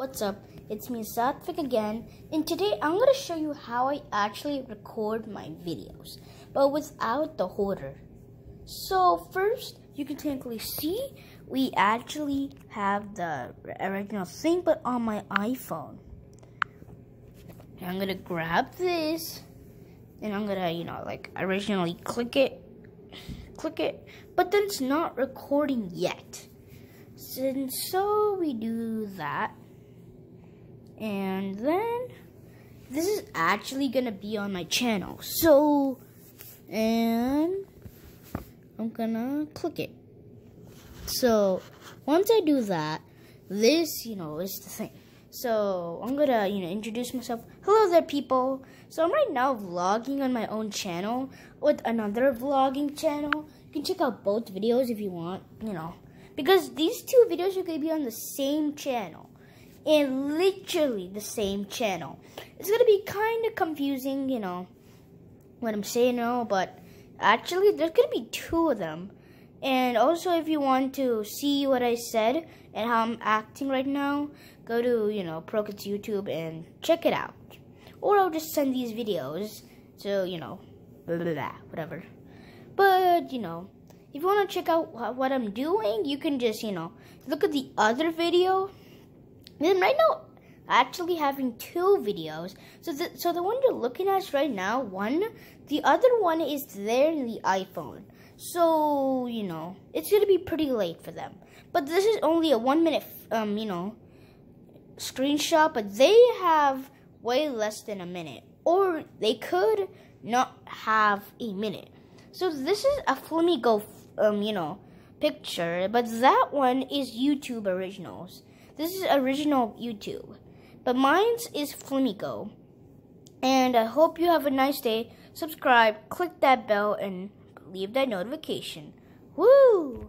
What's up? It's me Satvik again and today I'm going to show you how I actually record my videos but without the holder. So first you can technically see we actually have the original thing but on my iPhone. I'm going to grab this and I'm going to you know like originally click it click it but then it's not recording yet. And so we do that and then this is actually gonna be on my channel. So and I'm gonna click it. So once I do that this you know is the thing. So I'm gonna you know introduce myself. Hello there people. So I'm right now vlogging on my own channel with another vlogging channel. You can check out both videos if you want you know. Because these two videos are gonna be on the same channel in literally the same channel. It's going to be kind of confusing, you know, what I'm saying now, but actually there's going to be two of them. And also if you want to see what I said and how I'm acting right now, go to, you know, ProKids YouTube and check it out. Or I'll just send these videos, so, you know, blah, blah, blah, whatever. But, you know, if you want to check out what I'm doing, you can just, you know, look at the other video then right now, actually having two videos. So the, so the one you're looking at right now, one, the other one is there in the iPhone. So, you know, it's going to be pretty late for them. But this is only a one minute, um, you know, screenshot, but they have way less than a minute. Or they could not have a minute. So this is a Filmigo, um, you know, picture, but that one is YouTube Originals. This is original YouTube. But mine's is Filmigo. And I hope you have a nice day. Subscribe, click that bell, and leave that notification. Woo!